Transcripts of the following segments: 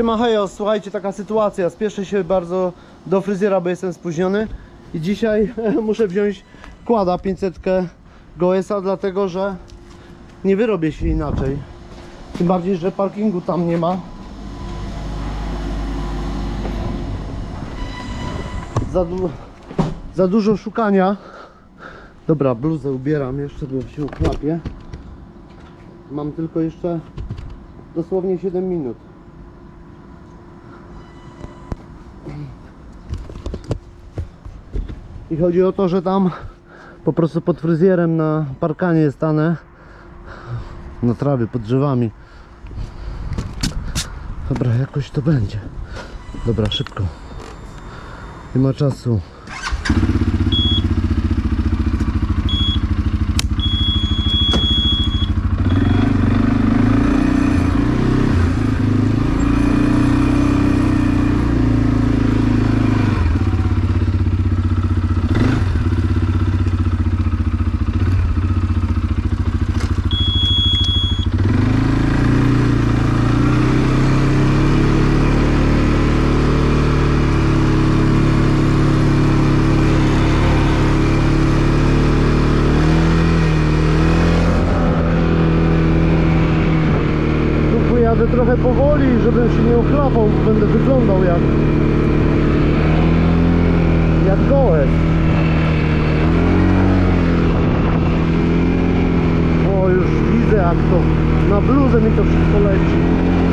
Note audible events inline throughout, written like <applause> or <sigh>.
Siema hejo, słuchajcie, taka sytuacja. Spieszę się bardzo do fryzjera, bo jestem spóźniony. I dzisiaj <laughs> muszę wziąć kłada 500 GOS-a, dlatego że nie wyrobię się inaczej. Tym bardziej, że parkingu tam nie ma. Za, du za dużo szukania. Dobra, bluzę ubieram jeszcze, bo się ukłapię. Mam tylko jeszcze dosłownie 7 minut. I chodzi o to, że tam po prostu pod fryzjerem na parkanie stanę na trawie, pod drzewami. Dobra, jakoś to będzie. Dobra, szybko. Nie ma czasu. Trochę powoli, żebym się nie ochlapał, będę wyglądał jak jak gołek. O, już widzę jak to na bluzę mi to wszystko leci.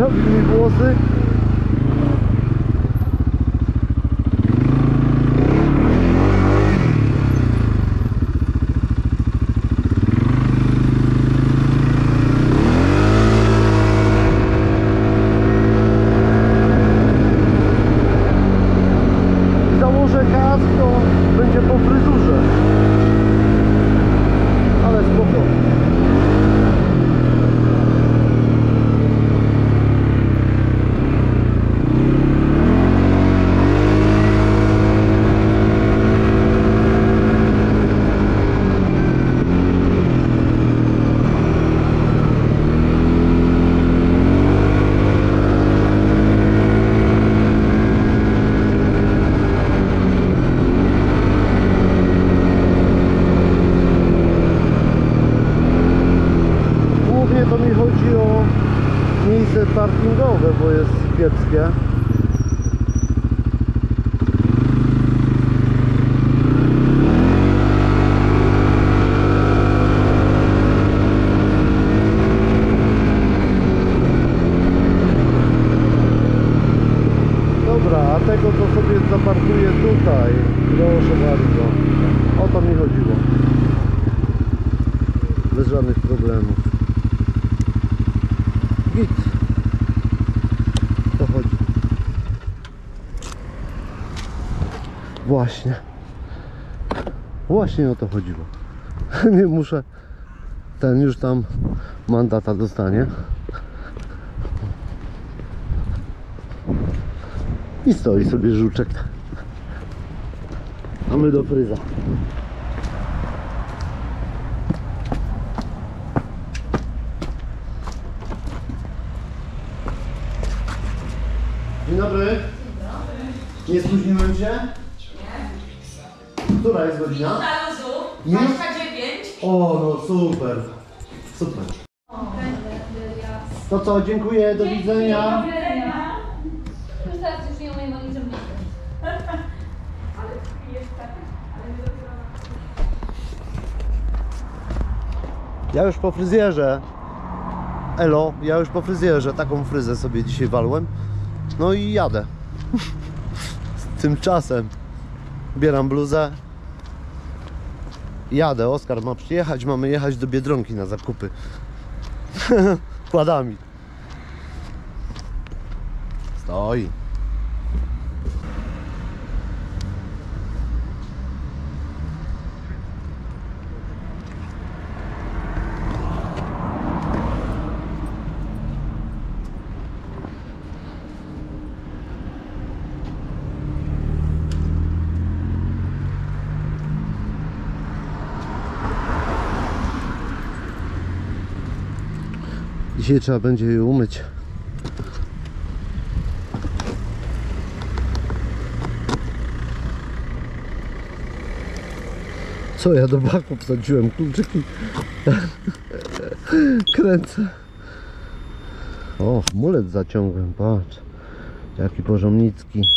Zrobi mi włosy i założę kask, to będzie po fryzurze. Ale spoko. miejsce parkingowe, bo jest kiepskie. Dobra, a tego to sobie zaparkuję tutaj. Proszę bardzo. O to mi chodziło. Bez żadnych problemów. Git. To chodzi. Właśnie. Właśnie o to chodziło. <laughs> Nie muszę. Ten już tam mandata dostanie. I stoi sobie żuczek. A my do fryza. Dzień dobry. Nie spóźniłem się? Która jest godzina? Na luzu, Nie? 29. O, no super. Super. To co, dziękuję, do widzenia. Już teraz już nie umiem o niczym myśleć. Ja już po fryzjerze. Elo, ja już po fryzjerze. Taką fryzę sobie dzisiaj walłem. No i jadę. <laughs> Tymczasem bieram bluzę. Jadę, Oskar ma przyjechać, mamy jechać do Biedronki na zakupy. <laughs> Kładami. Stoi. Dzisiaj trzeba będzie je umyć. Co ja do baku wsadziłem kluczyki? <laughs> Kręcę. O, mulet zaciągłem, patrz. Jaki porządnicki.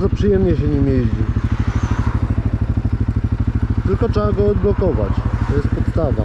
bardzo przyjemnie się nim jeździ. Tylko trzeba go odblokować. To jest podstawa.